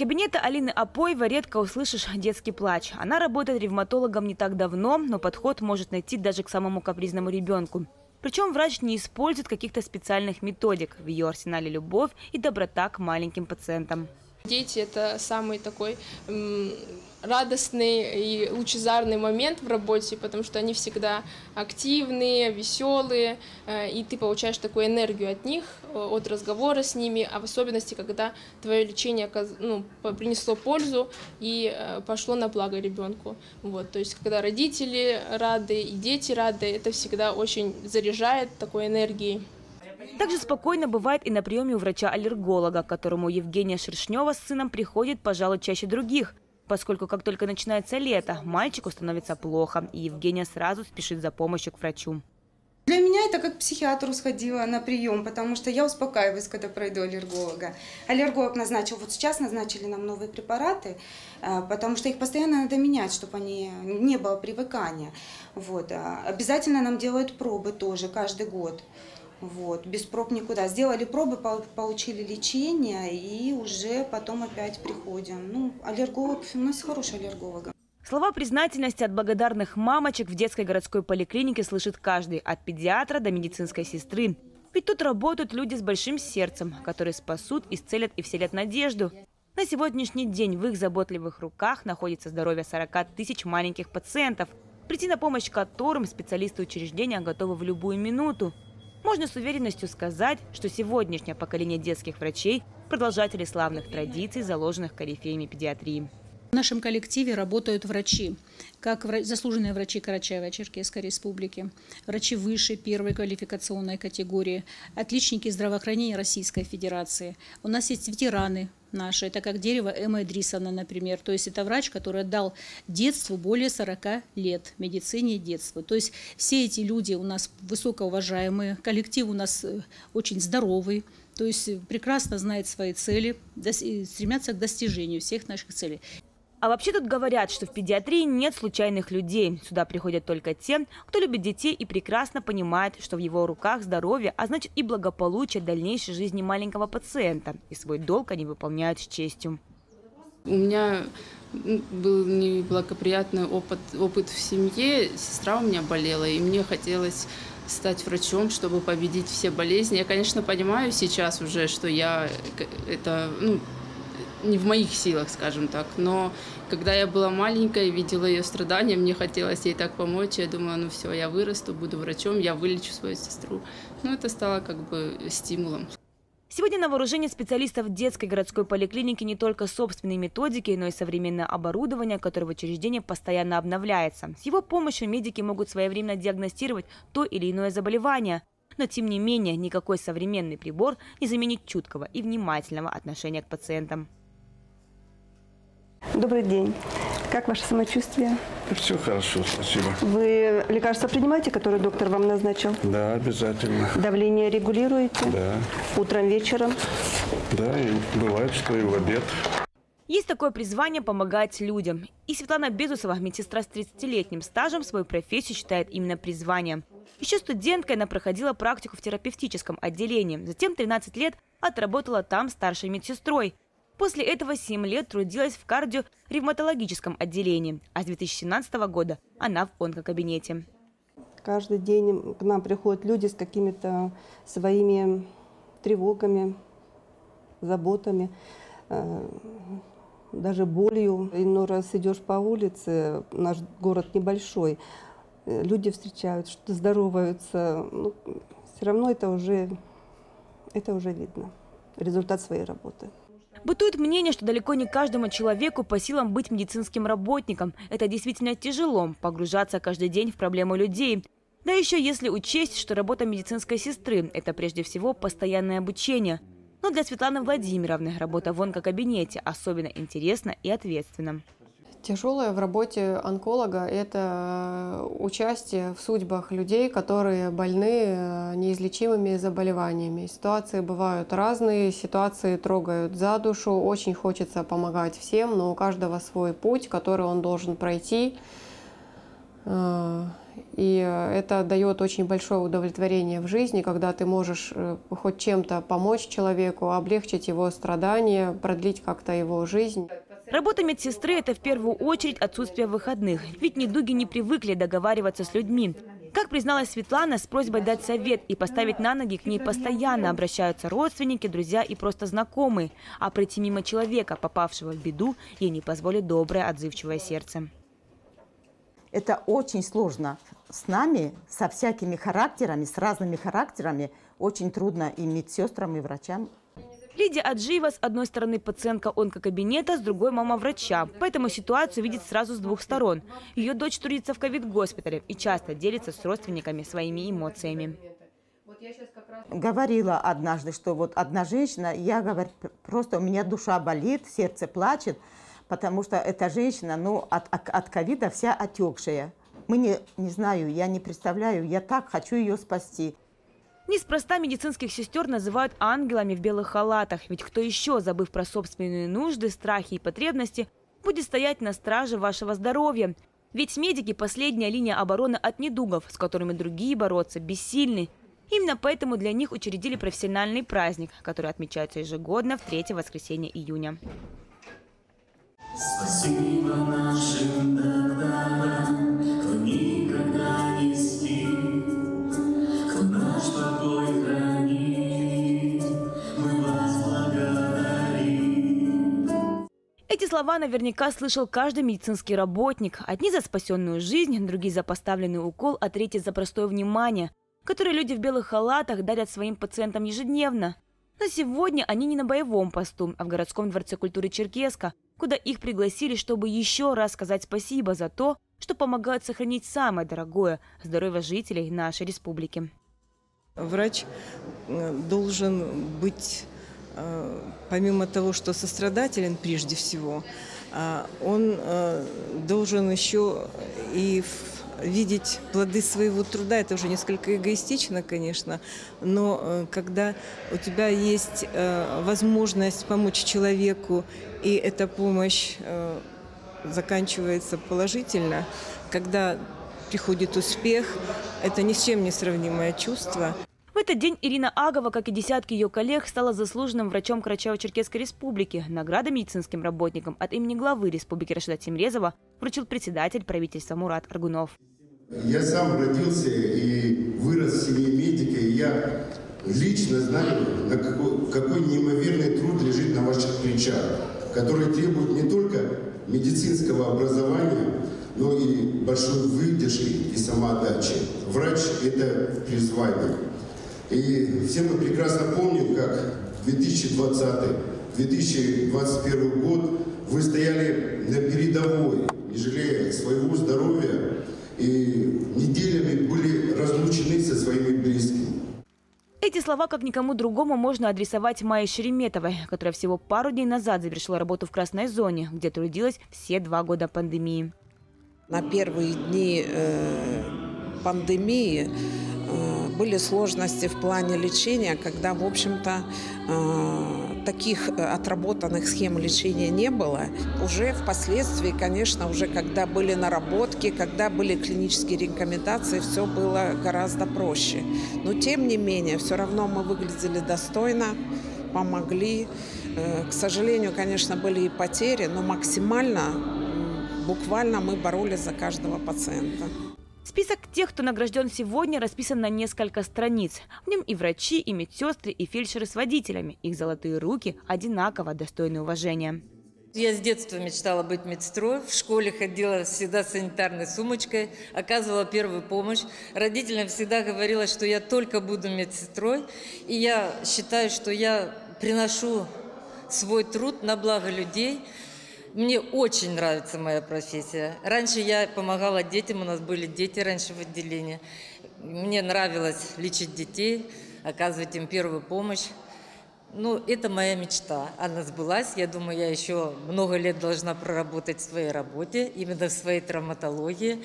Кабинета Алины Апоева редко услышишь детский плач. Она работает ревматологом не так давно, но подход может найти даже к самому капризному ребенку. Причем врач не использует каких-то специальных методик. В ее арсенале любовь и доброта к маленьким пациентам. Дети – это самый такой радостный и лучезарный момент в работе, потому что они всегда активные, веселые, э, и ты получаешь такую энергию от них, э, от разговора с ними, а в особенности, когда твое лечение ну, принесло пользу и э, пошло на благо ребенку. Вот, то есть, когда родители рады и дети рады, это всегда очень заряжает такой энергией. Также спокойно бывает и на приеме у врача-аллерголога, к которому Евгения Шершнева с сыном приходит, пожалуй, чаще других. Поскольку как только начинается лето, мальчику становится плохо, и Евгения сразу спешит за помощью к врачу. Для меня это как психиатру сходила на прием, потому что я успокаиваюсь, когда пройду аллерголога. Аллерголог назначил, вот сейчас назначили нам новые препараты, э, потому что их постоянно надо менять, чтобы они не было привыкания. Вот. А обязательно нам делают пробы тоже каждый год. Вот, без проб никуда. Сделали пробы, получили лечение и уже потом опять приходим. Ну, аллерголог, у нас хороший аллерголог. Слова признательности от благодарных мамочек в детской городской поликлинике слышит каждый, от педиатра до медицинской сестры. Ведь тут работают люди с большим сердцем, которые спасут, исцелят и вселят надежду. На сегодняшний день в их заботливых руках находится здоровье 40 тысяч маленьких пациентов, прийти на помощь которым специалисты учреждения готовы в любую минуту. Можно с уверенностью сказать, что сегодняшнее поколение детских врачей – продолжатели славных традиций, заложенных корифеями педиатрии. В нашем коллективе работают врачи, как заслуженные врачи Карачаево-Черкесской республики, врачи высшей первой квалификационной категории, отличники здравоохранения Российской Федерации. У нас есть ветераны наши, это как дерево Эмма Идрисовна, например. То есть это врач, который отдал детству более 40 лет, медицине детства. То есть все эти люди у нас высокоуважаемые, коллектив у нас э, очень здоровый, то есть прекрасно знает свои цели, стремятся к достижению всех наших целей. А вообще тут говорят, что в педиатрии нет случайных людей. Сюда приходят только те, кто любит детей и прекрасно понимает, что в его руках здоровье, а значит и благополучие дальнейшей жизни маленького пациента. И свой долг они выполняют с честью. У меня был неблагоприятный опыт, опыт в семье. Сестра у меня болела, и мне хотелось стать врачом, чтобы победить все болезни. Я, конечно, понимаю сейчас уже, что я это ну, не в моих силах, скажем так. Но когда я была маленькая, видела ее страдания, мне хотелось ей так помочь. Я думала, ну все, я вырасту, буду врачом, я вылечу свою сестру. Ну, это стало как бы стимулом. Сегодня на вооружении специалистов детской городской поликлиники не только собственные методики, но и современное оборудование, которое в учреждении постоянно обновляется. С его помощью медики могут своевременно диагностировать то или иное заболевание. Но тем не менее, никакой современный прибор не заменит чуткого и внимательного отношения к пациентам. Добрый день. Как ваше самочувствие? Все хорошо, спасибо. Вы лекарства принимаете, которые доктор вам назначил? Да, обязательно. Давление регулируете? Да. Утром, вечером? Да, и бывает, что и в обед. Есть такое призвание помогать людям. И Светлана Безусова, медсестра с 30-летним стажем, свою профессию считает именно призванием. Еще студенткой она проходила практику в терапевтическом отделении. Затем 13 лет отработала там старшей медсестрой. После этого 7 лет трудилась в кардио-ревматологическом отделении, а с 2017 года она в онкокабинете. Каждый день к нам приходят люди с какими-то своими тревогами, заботами, э, даже болью. Иной раз идешь по улице, наш город небольшой, э, люди встречают, что здороваются. Ну, все равно это уже, это уже видно, результат своей работы. Бытует мнение, что далеко не каждому человеку по силам быть медицинским работником. Это действительно тяжело – погружаться каждый день в проблему людей. Да еще если учесть, что работа медицинской сестры – это прежде всего постоянное обучение. Но для Светланы Владимировны работа в онкокабинете особенно интересна и ответственна. Тяжелое в работе онколога – это участие в судьбах людей, которые больны э, неизлечимыми заболеваниями. Ситуации бывают разные, ситуации трогают за душу. Очень хочется помогать всем, но у каждого свой путь, который он должен пройти. Э, И это дает очень большое удовлетворение в жизни, когда ты можешь э, хоть чем-то помочь человеку, облегчить его страдания, продлить как-то его жизнь. Работа медсестры – это в первую очередь отсутствие выходных. Ведь недуги не привыкли договариваться с людьми. Как призналась Светлана, с просьбой дать совет и поставить на ноги к ней постоянно обращаются родственники, друзья и просто знакомые. А пройти мимо человека, попавшего в беду, ей не позволит доброе, отзывчивое сердце. Это очень сложно. С нами, со всякими характерами, с разными характерами, очень трудно и медсестрам, и врачам. Лидия Аджиева с одной стороны пациентка онкокабинета, с другой мама врача. Поэтому ситуацию видит сразу с двух сторон. Ее дочь трудится в ковид-госпитале и часто делится с родственниками своими эмоциями. Говорила однажды, что вот одна женщина, я говорю, просто у меня душа болит, сердце плачет, потому что эта женщина, ну, от, от ковида вся отекшая. Мы не, не знаю, я не представляю, я так хочу ее спасти. Неспроста медицинских сестер называют ангелами в белых халатах. Ведь кто еще, забыв про собственные нужды, страхи и потребности, будет стоять на страже вашего здоровья? Ведь медики – последняя линия обороны от недугов, с которыми другие бороться бессильны. Именно поэтому для них учредили профессиональный праздник, который отмечается ежегодно в третье воскресенье июня. Спасибо нашим слова наверняка слышал каждый медицинский работник. Одни за спасенную жизнь, другие за поставленный укол, а третьи за простое внимание, которое люди в белых халатах дарят своим пациентам ежедневно. Но сегодня они не на боевом посту, а в городском дворце культуры Черкеска, куда их пригласили, чтобы еще раз сказать спасибо за то, что помогают сохранить самое дорогое – здоровье жителей нашей республики. Врач э, должен быть помимо того, что сострадателен прежде всего, э, он э, должен еще и видеть плоды своего труда. Это уже несколько эгоистично, конечно, но когда у тебя есть возможность помочь человеку, и эта помощь заканчивается положительно, когда приходит успех, это ни с чем не сравнимое чувство. Этот день Ирина Агова, как и десятки ее коллег, стала заслуженным врачом Карачаево-Черкесской республики. Награда медицинским работникам от имени главы республики Рашида Тимрезова вручил председатель правительства Мурат Аргунов. Я сам родился и вырос в семье медика, и я лично знаю, на какой, какой неимоверный труд лежит на ваших плечах, который требует не только медицинского образования, но и большой выдержки и самоотдачи. Врач – это призвание. И все мы прекрасно помним, как 2020-2021 год вы стояли на передовой, не жалея своего здоровья, и неделями были разлучены со своими близкими. Эти слова, как никому другому, можно адресовать Майе Шереметовой, которая всего пару дней назад завершила работу в красной зоне, где трудилась все два года пандемии. На первые дни э, пандемии были сложности в плане лечения, когда, в общем-то, э, таких э, отработанных схем лечения не было. Уже впоследствии, конечно, уже когда были наработки, когда были клинические рекомендации, все было гораздо проще. Но, тем не менее, все равно мы выглядели достойно, помогли. К сожалению, конечно, были и потери, но максимально, буквально мы боролись за каждого пациента. Список тех, кто награжден сегодня, расписан на несколько страниц. В нем и врачи, и медсестры, и фельдшеры с водителями. Их золотые руки одинаково достойны уважения. Я с детства мечтала быть медсестрой. В школе ходила всегда с санитарной сумочкой, оказывала первую помощь. Родителям всегда говорила, что я только буду медсестрой. И я считаю, что я приношу свой труд на благо людей – мне очень нравится моя профессия. Раньше я помогала детям, у нас были дети раньше в отделении. Мне нравилось лечить детей, оказывать им первую помощь. Ну, это моя мечта. Она сбылась. Я думаю, я еще много лет должна проработать в своей работе, именно в своей травматологии.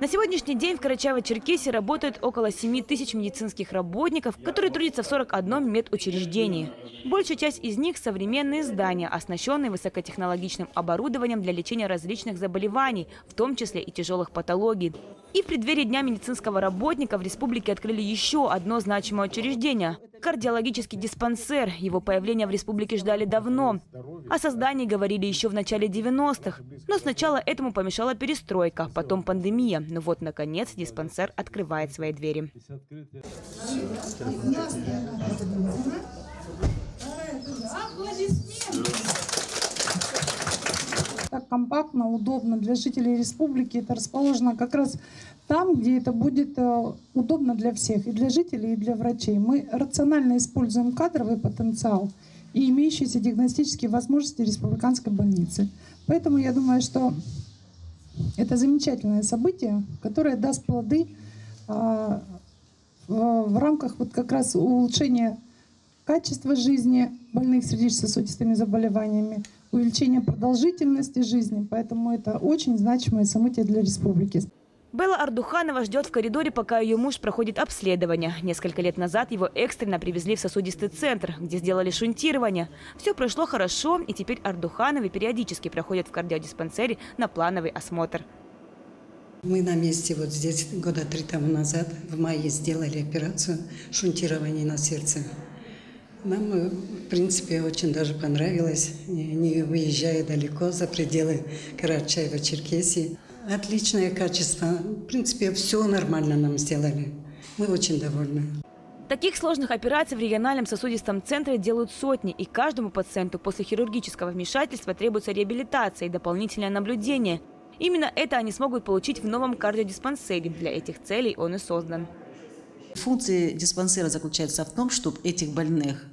На сегодняшний день в Карачаево-Черкесии работают около 7 тысяч медицинских работников, которые трудятся в 41 медучреждении. Большая часть из них – современные здания, оснащенные высокотехнологичным оборудованием для лечения различных заболеваний, в том числе и тяжелых патологий. И в преддверии Дня медицинского работника в республике открыли еще одно значимое учреждение – кардиологический диспансер. Его появление в республике ждали давно. О создании говорили еще в начале 90-х. Но сначала этому помешала перестройка, потом пандемия. Но вот, наконец, диспансер открывает свои двери. Так компактно, удобно для жителей республики. Это расположено как раз там, где это будет э, удобно для всех, и для жителей, и для врачей. Мы рационально используем кадровый потенциал и имеющиеся диагностические возможности республиканской больницы. Поэтому я думаю, что это замечательное событие, которое даст плоды а, в рамках вот как раз улучшения качества жизни больных сердечно-сосудистыми заболеваниями, увеличения продолжительности жизни. Поэтому это очень значимое событие для республики. Белла Ардуханова ждет в коридоре, пока ее муж проходит обследование. Несколько лет назад его экстренно привезли в сосудистый центр, где сделали шунтирование. Все прошло хорошо, и теперь Ардухановы периодически проходят в кардиодиспансере на плановый осмотр. Мы на месте вот здесь года три тому назад в мае сделали операцию шунтирования на сердце. Нам, э, в принципе, очень даже понравилось, не выезжая далеко за пределы Карачаева-Черкесии. Отличное качество. В принципе, все нормально нам сделали. Мы очень довольны. Таких сложных операций в региональном сосудистом центре делают сотни, и каждому пациенту после хирургического вмешательства требуется реабилитация и дополнительное наблюдение. Именно это они смогут получить в новом кардиодиспансере. Для этих целей он и создан. Функция диспансера заключается в том, чтобы этих больных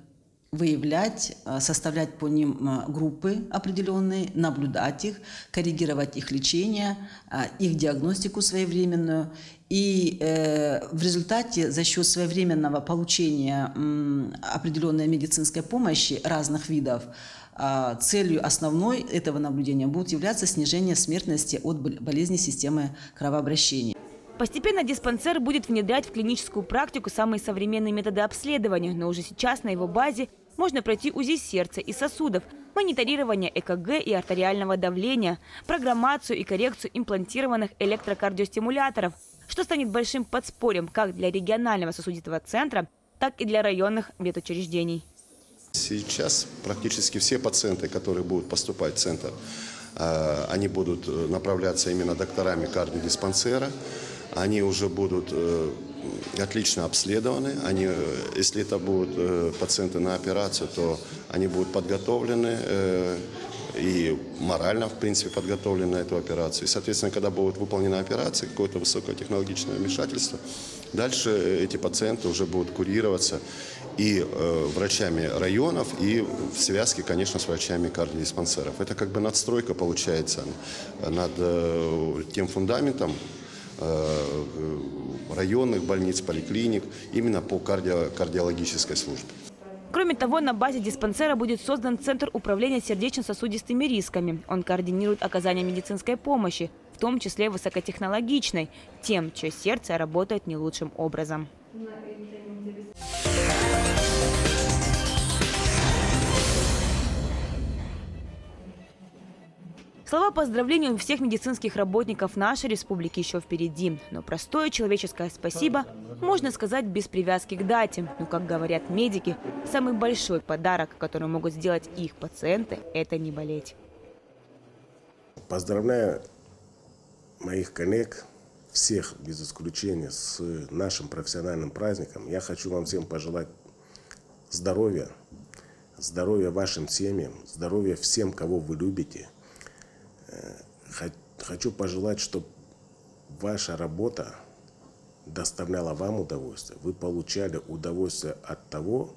выявлять, э, составлять по ним э, группы определенные, наблюдать их, коррегировать их лечение, э, их диагностику своевременную. И в результате за счет своевременного получения определенной медицинской помощи разных видов целью основной этого наблюдения будет являться снижение смертности от болезни системы кровообращения. Постепенно диспансер будет внедрять в клиническую практику самые современные методы обследования, но уже сейчас на его базе можно пройти УЗИ сердца и сосудов, мониторирование ЭКГ и артериального давления, программацию и коррекцию имплантированных электрокардиостимуляторов, что станет большим подспорьем как для регионального сосудистого центра, так и для районных медучреждений. Сейчас практически все пациенты, которые будут поступать в центр, э, они будут э, направляться именно докторами кардиодиспансера. Они уже будут э, отлично обследованы. Они, э, если это будут э, пациенты на операцию, то они будут подготовлены э, и морально, в принципе, подготовлены на эту операцию. И, соответственно, когда будет выполнена операция, какое-то высокотехнологичное вмешательство, дальше эти пациенты уже будут курироваться и э, врачами районов, и в связке, конечно, с врачами кардиодиспансеров. Это как бы надстройка получается над э, тем фундаментом, Э, районных больниц, поликлиник, именно по кардио кардиологической службе. Кроме того, на базе диспансера будет создан Центр управления сердечно-сосудистыми рисками. Он координирует оказание медицинской помощи, в том числе высокотехнологичной, тем, чье сердце работает не лучшим образом. Слова поздравления у всех медицинских работников нашей республики еще впереди. Но простое человеческое спасибо можно сказать без привязки к дате. Но, как говорят медики, самый большой подарок, который могут сделать их пациенты, это не болеть. Поздравляю моих коллег, всех без исключения, с нашим профессиональным праздником. Я хочу вам всем пожелать здоровья, здоровья вашим семьям, здоровья всем, кого вы любите – хочу пожелать, чтобы ваша работа доставляла вам удовольствие. Вы получали удовольствие от того,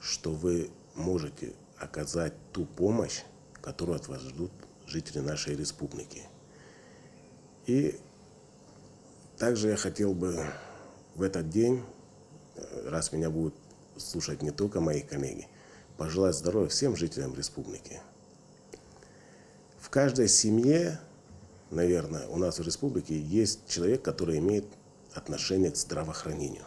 что вы можете оказать ту помощь, которую от вас ждут жители нашей республики. И также я хотел бы в этот день, раз меня будут слушать не только мои коллеги, пожелать здоровья всем жителям республики. В каждой семье наверное, у нас в республике есть человек, который имеет отношение к здравоохранению.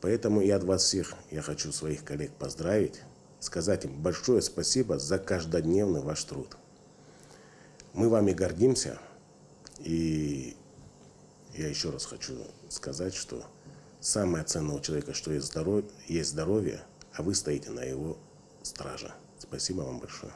Поэтому и от вас всех я хочу своих коллег поздравить, сказать им большое спасибо за каждодневный ваш труд. Мы вами гордимся, и я еще раз хочу сказать, что самое ценное у человека, что есть здоровье, есть здоровье, а вы стоите на его страже. Спасибо вам большое.